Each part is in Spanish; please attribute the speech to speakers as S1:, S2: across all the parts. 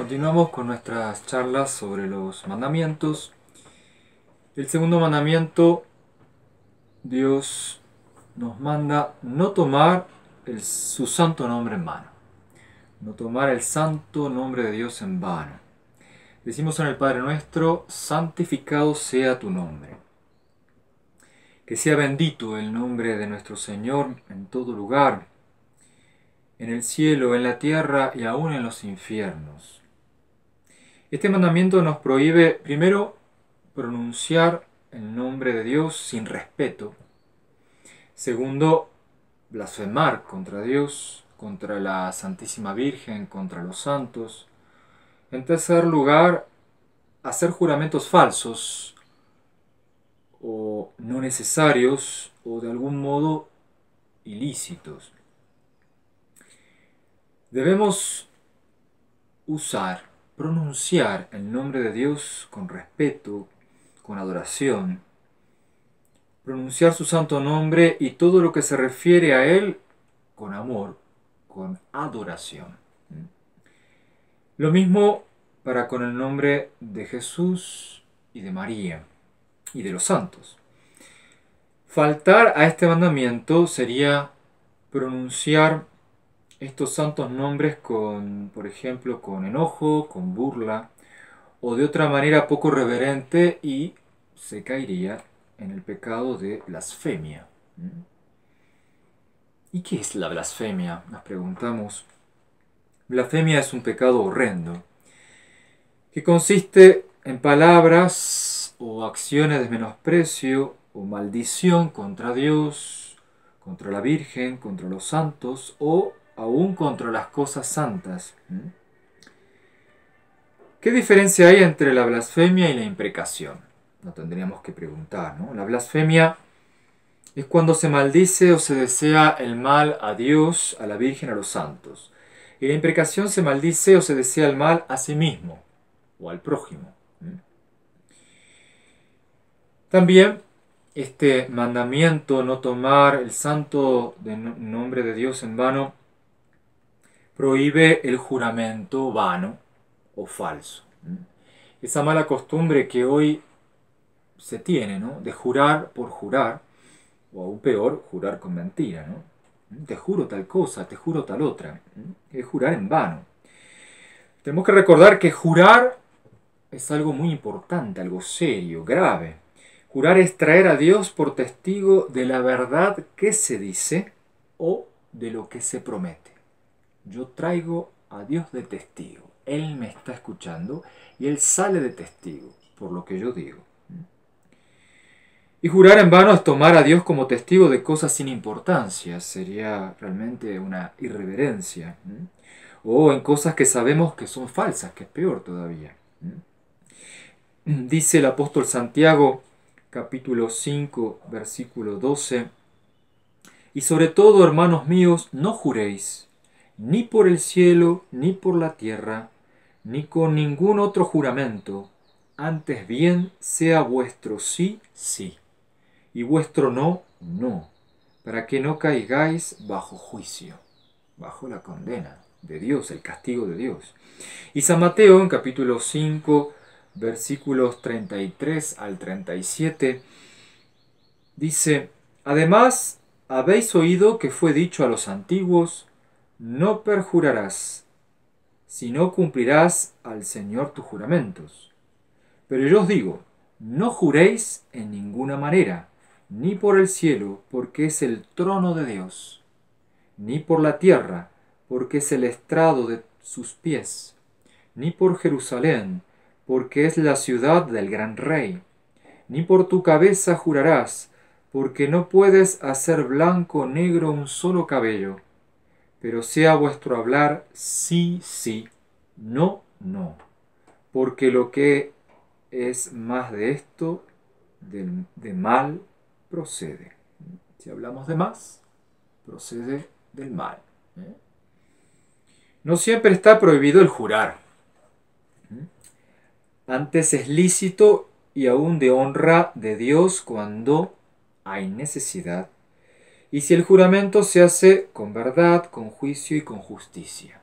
S1: Continuamos con nuestras charlas sobre los mandamientos. El segundo mandamiento, Dios nos manda no tomar el- su santo nombre en vano. No tomar el santo nombre de Dios en vano. Decimos en el Padre nuestro, santificado sea tu nombre. Que sea bendito el nombre de nuestro Señor en todo lugar, en el cielo, en la tierra y aún en los infiernos. Este mandamiento nos prohíbe primero pronunciar el nombre de Dios sin respeto. Segundo, blasfemar contra Dios, contra la Santísima Virgen, contra los santos. En tercer lugar, hacer juramentos falsos o no necesarios o de algún modo ilícitos. Debemos usar, pronunciar el nombre de Dios con respeto, con adoración, pronunciar su santo nombre y todo lo que se refiere a Él con amor, con adoración. Lo mismo para con el nombre de Jesús y de María y de los santos. Faltar a este mandamiento sería pronunciar estos santos nombres con, por ejemplo, con enojo, con burla o de otra manera poco reverente y se caería en el pecado de blasfemia. ¿Y qué es la blasfemia? Nos preguntamos. Blasfemia es un pecado horrendo que consiste en palabras o acciones de menosprecio o maldición contra Dios, contra la Virgen, contra los santos o aún contra las cosas santas. ¿Qué diferencia hay entre la blasfemia y la imprecación? No tendríamos que preguntar, ¿no? La blasfemia es cuando se maldice o se desea el mal a Dios, a la Virgen, a los santos. Y la imprecación se maldice o se desea el mal a sí mismo o al prójimo. También este mandamiento, no tomar el santo nombre de Dios en vano, prohíbe el juramento vano o falso. Esa mala costumbre que hoy se tiene, ¿no? De jurar por jurar, o aún peor, jurar con mentira, ¿no? Te juro tal cosa, te juro tal otra. Es jurar en vano. Tenemos que recordar que jurar es algo muy importante, algo serio, grave. Jurar es traer a Dios por testigo de la verdad que se dice o de lo que se promete. Yo traigo a Dios de testigo. Él me está escuchando y Él sale de testigo por lo que yo digo. Y jurar en vano es tomar a Dios como testigo de cosas sin importancia. Sería realmente una irreverencia. O en cosas que sabemos que son falsas, que es peor todavía. Dice el apóstol Santiago, capítulo 5, versículo 12. Y sobre todo, hermanos míos, no juréis, ni por el cielo, ni por la tierra, ni con ningún otro juramento, antes bien sea vuestro sí, sí, y vuestro no, no, para que no caigáis bajo juicio, bajo la condena de Dios, el castigo de Dios. Y San Mateo en capítulo 5, versículos 33 al 37, dice, Además, habéis oído que fue dicho a los antiguos, no perjurarás, sino cumplirás al Señor tus juramentos. Pero yo os digo, no juréis en ninguna manera, ni por el cielo, porque es el trono de Dios, ni por la tierra, porque es el estrado de sus pies, ni por Jerusalén, porque es la ciudad del gran rey, ni por tu cabeza jurarás, porque no puedes hacer blanco o negro un solo cabello, pero sea vuestro hablar sí, sí, no, no, porque lo que es más de esto, de, de mal, procede. Si hablamos de más, procede del mal. ¿eh? No siempre está prohibido el jurar. Antes es lícito y aún de honra de Dios cuando hay necesidad. Y si el juramento se hace con verdad, con juicio y con justicia.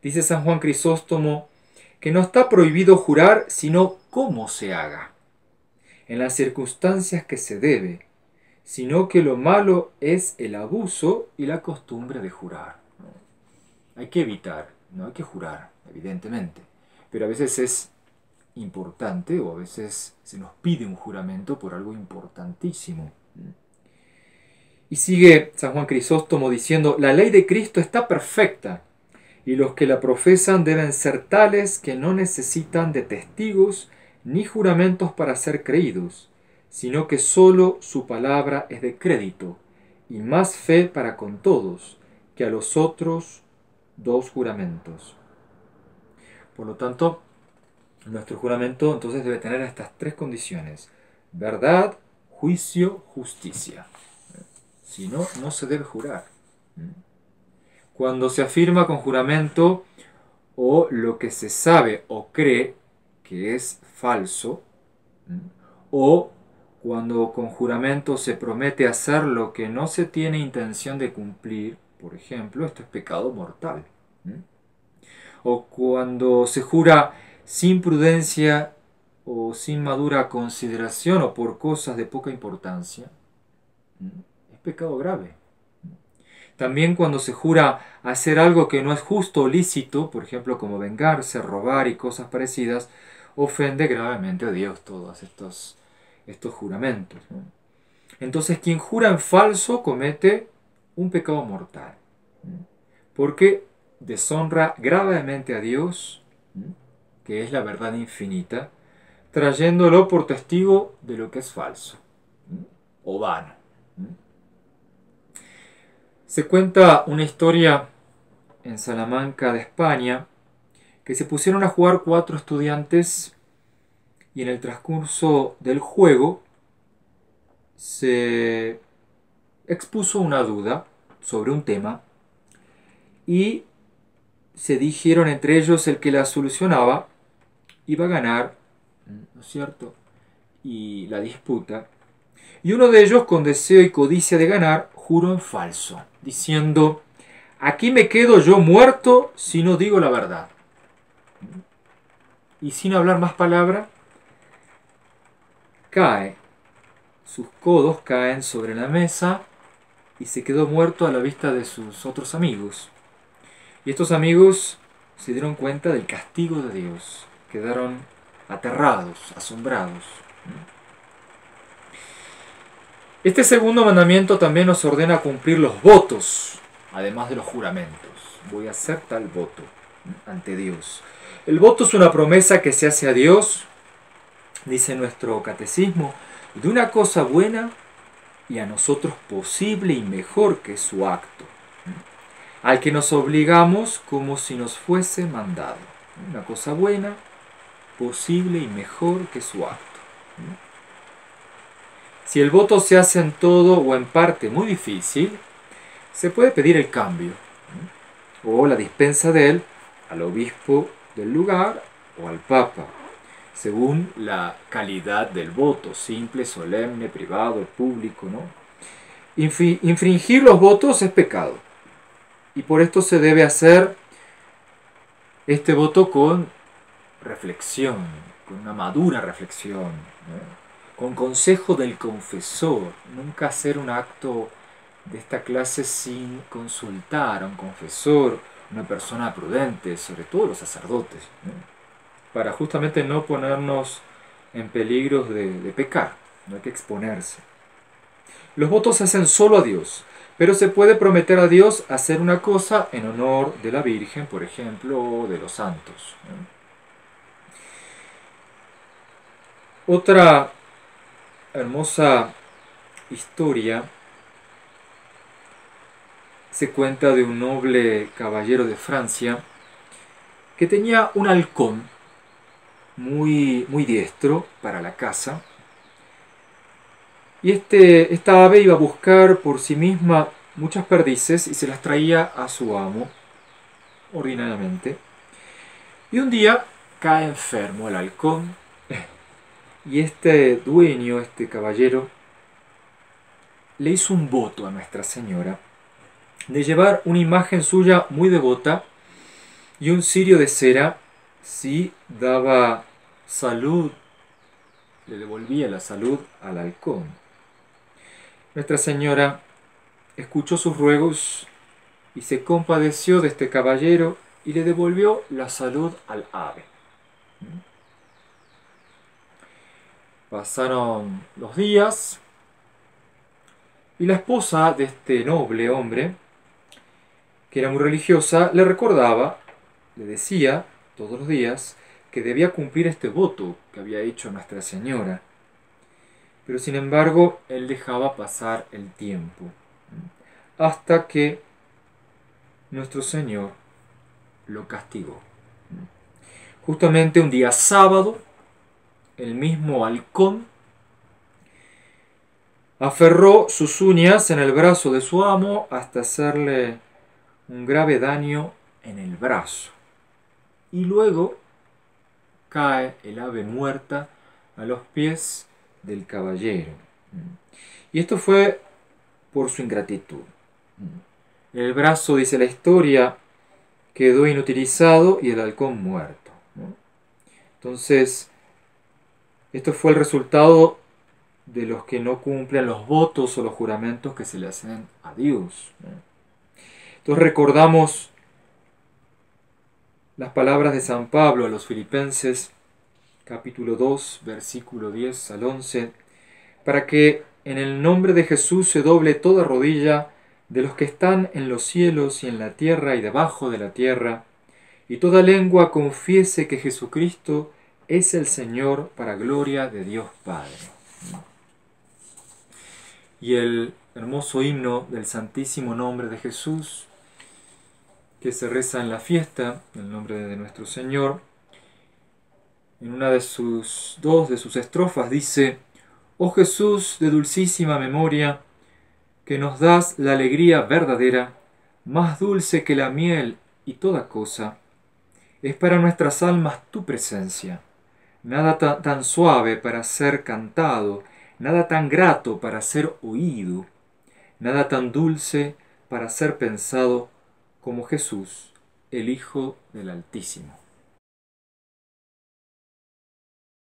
S1: Dice San Juan Crisóstomo que no está prohibido jurar, sino cómo se haga, en las circunstancias que se debe, sino que lo malo es el abuso y la costumbre de jurar. Hay que evitar, no hay que jurar, evidentemente, pero a veces es importante o a veces se nos pide un juramento por algo importantísimo. Y sigue San Juan Crisóstomo diciendo, la ley de Cristo está perfecta y los que la profesan deben ser tales que no necesitan de testigos ni juramentos para ser creídos, sino que sólo su palabra es de crédito y más fe para con todos que a los otros dos juramentos. Por lo tanto, nuestro juramento entonces debe tener estas tres condiciones. Verdad, juicio, justicia. Si no, no se debe jurar. Cuando se afirma con juramento o lo que se sabe o cree que es falso, o cuando con juramento se promete hacer lo que no se tiene intención de cumplir, por ejemplo, esto es pecado mortal. O cuando se jura sin prudencia o sin madura consideración o por cosas de poca importancia, pecado grave. También cuando se jura hacer algo que no es justo o lícito, por ejemplo como vengarse, robar y cosas parecidas, ofende gravemente a Dios todos estos, estos juramentos. Entonces quien jura en falso comete un pecado mortal, porque deshonra gravemente a Dios que es la verdad infinita, trayéndolo por testigo de lo que es falso o vano. Se cuenta una historia en Salamanca de España que se pusieron a jugar cuatro estudiantes y en el transcurso del juego se expuso una duda sobre un tema y se dijeron entre ellos el que la solucionaba iba a ganar, ¿no es cierto? Y la disputa. Y uno de ellos, con deseo y codicia de ganar, juró en falso, diciendo, aquí me quedo yo muerto si no digo la verdad. Y sin hablar más palabra, cae. Sus codos caen sobre la mesa y se quedó muerto a la vista de sus otros amigos. Y estos amigos se dieron cuenta del castigo de Dios quedaron aterrados, asombrados. Este segundo mandamiento también nos ordena cumplir los votos, además de los juramentos. Voy a hacer tal voto ante Dios. El voto es una promesa que se hace a Dios, dice nuestro catecismo, de una cosa buena y a nosotros posible y mejor que su acto, al que nos obligamos como si nos fuese mandado. Una cosa buena posible y mejor que su acto. Si el voto se hace en todo o en parte muy difícil, se puede pedir el cambio o la dispensa de él al obispo del lugar o al papa, según la calidad del voto, simple, solemne, privado, público. ¿no? Infringir los votos es pecado y por esto se debe hacer este voto con reflexión, con una madura reflexión, con consejo del confesor, nunca hacer un acto de esta clase sin consultar a un confesor, una persona prudente, sobre todo los sacerdotes, para justamente no ponernos en peligros de, de pecar, no hay que exponerse. Los votos se hacen solo a Dios, pero se puede prometer a Dios hacer una cosa en honor de la Virgen, por ejemplo, o de los santos. Otra hermosa historia se cuenta de un noble caballero de Francia que tenía un halcón muy, muy diestro para la caza. Y este, esta ave iba a buscar por sí misma muchas perdices y se las traía a su amo, ordinariamente. Y un día cae enfermo el halcón y este dueño, este caballero, le hizo un voto a Nuestra Señora de llevar una imagen suya muy devota Y un cirio de cera sí daba salud, le devolvía la salud al halcón. Nuestra Señora escuchó sus ruegos y se compadeció de este caballero y le devolvió la salud al ave. Pasaron los días y la esposa de este noble hombre, que era muy religiosa, le recordaba, le decía todos los días, que debía cumplir este voto que había hecho Nuestra Señora. Pero sin embargo, él dejaba pasar el tiempo, hasta que nuestro Señor lo castigó. Justamente un día sábado, el mismo halcón aferró sus uñas en el brazo de su amo hasta hacerle un grave daño en el brazo. Y luego cae el ave muerta a los pies del caballero. Y esto fue por su ingratitud. El brazo, dice la historia, quedó inutilizado y el halcón muerto. Entonces, esto fue el resultado de los que no cumplen los votos o los juramentos que se le hacen a Dios. Entonces recordamos las palabras de San Pablo a los filipenses, capítulo 2, versículo 10 al 11, para que en el nombre de Jesús se doble toda rodilla de los que están en los cielos y en la tierra y debajo de la tierra, y toda lengua confiese que Jesucristo es el Señor para gloria de Dios Padre. Y el hermoso himno del Santísimo Nombre de Jesús, que se reza en la fiesta, en el nombre de nuestro Señor, en una de sus dos de sus estrofas dice, Oh Jesús de dulcísima memoria, que nos das la alegría verdadera, más dulce que la miel y toda cosa, es para nuestras almas tu presencia nada tan, suave para ser cantado, nada tan grato para ser oído, nada tan dulce para ser pensado como Jesús, el Hijo del Altísimo.